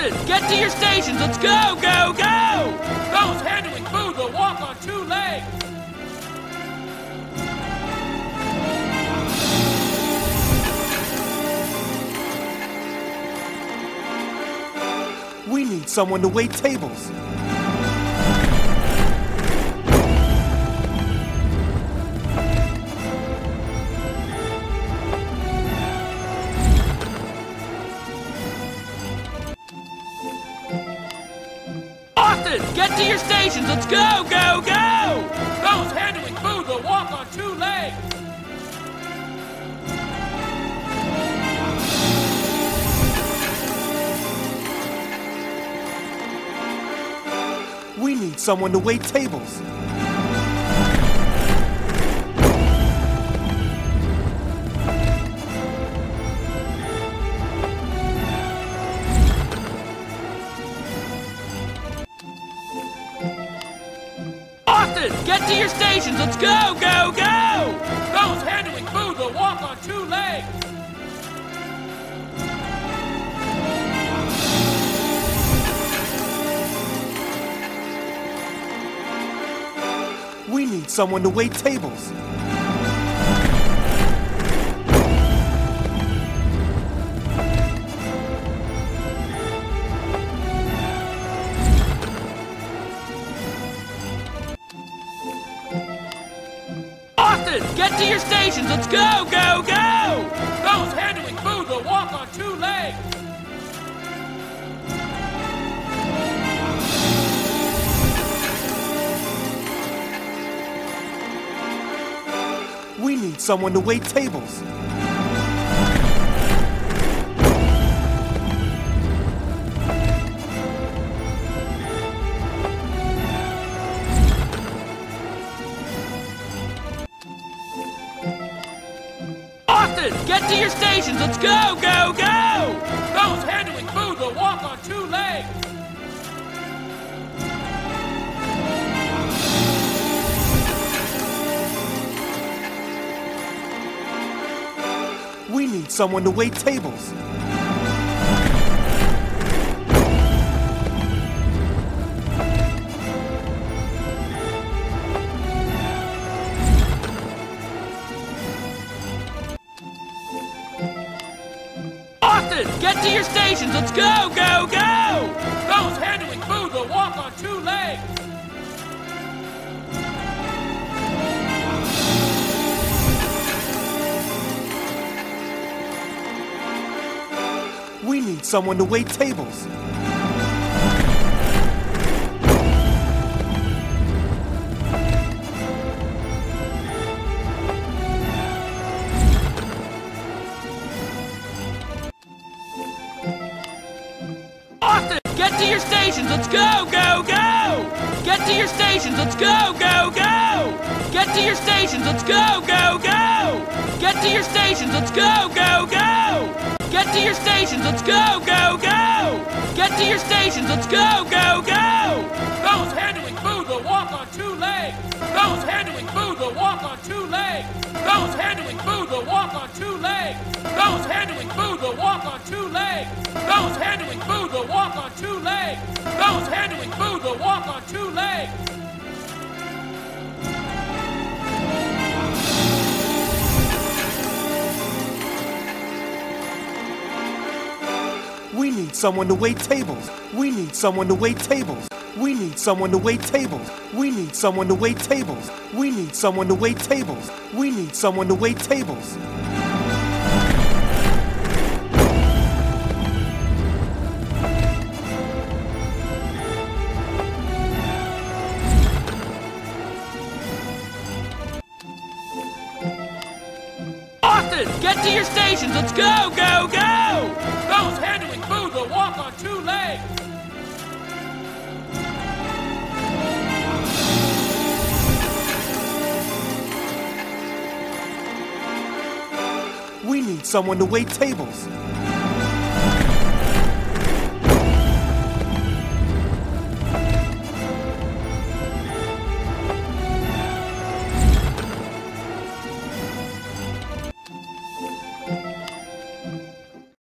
Get to your stations. Let's go, go, go! Those handling food will walk on two legs. We need someone to wait tables. Get to your stations. Let's go, go, go! Those handling food will walk on two legs. We need someone to wait tables. Get to your stations. Let's go, go, go! Those handling food will walk on two legs. We need someone to wait tables. Get to your stations. Let's go, go, go! Those handling food will walk on two legs. We need someone to wait tables. Get to your stations. Let's go, go, go! Those handling food will walk on two legs. We need someone to wait tables. Get to your stations. Let's go, go, go! Those handling food will walk on two legs. We need someone to wait tables. Get to your stations. Let's go, go, go! Get to your stations. Let's go, go, go! Get to your stations. Let's go, go, go! Get to your stations. Let's go, go, go! Get to your stations. Let's go, go, go! Get to your stations. Let's go, go, go! Those handling food will walk on two legs. Those handling food will walk on two legs. Those handling food will walk on two legs. Those handling food will walk on two legs. Those handling food two legs. Those handling food will walk on two legs. We need someone to wait tables. We need someone to wait tables. We need someone to wait tables. We need someone to wait tables. We need someone to wait tables. We need someone to wait tables. Get to your stations. Let's go, go, go! Those handling food will walk on two legs. We need someone to wait tables.